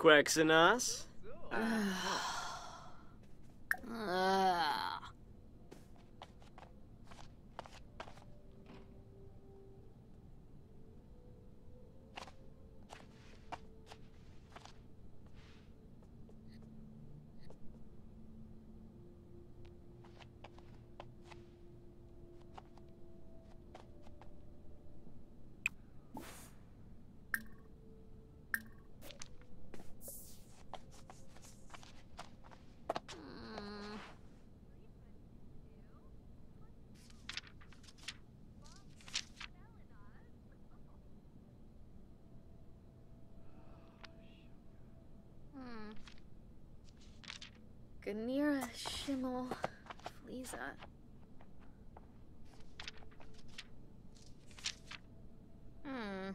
Quexenos? Ugh. Mm. Hmm. Ganira, Schimmel, Fleeza. Hmm.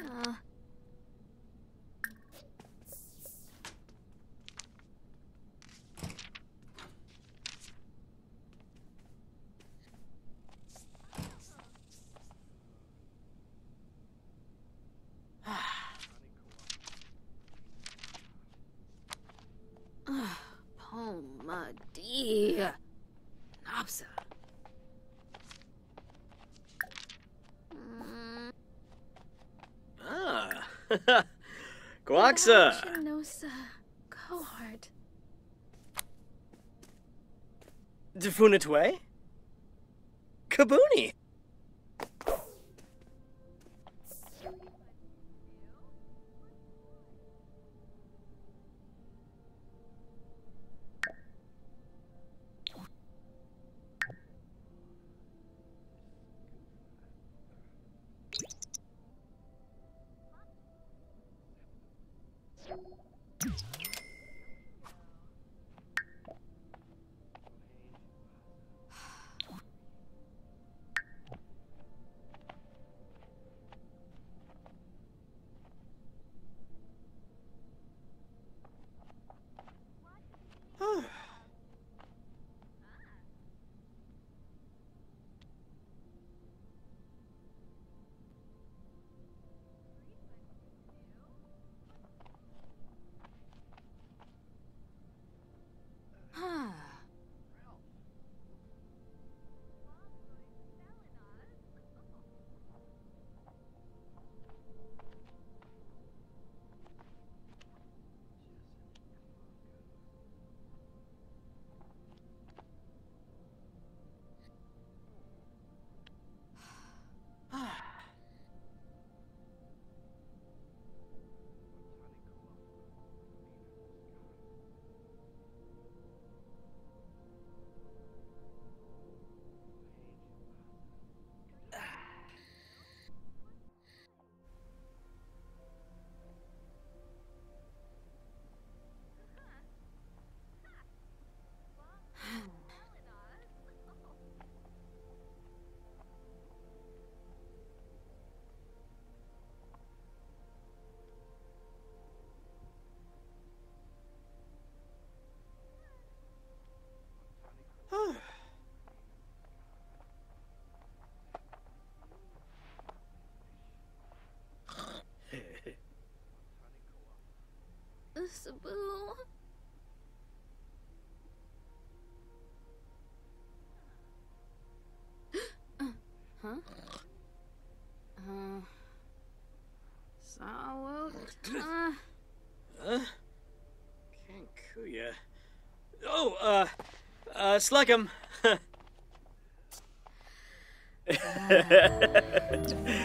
Uh. Pomadi. Nopsa. Mm. Ah. Quaxa! Chinosa. Cohort. Defunitue? Kabuni! Sabu. huh? Uh. Salute. Uh, Huh? Kankuya. Oh, uh, uh, Sluckum. uh.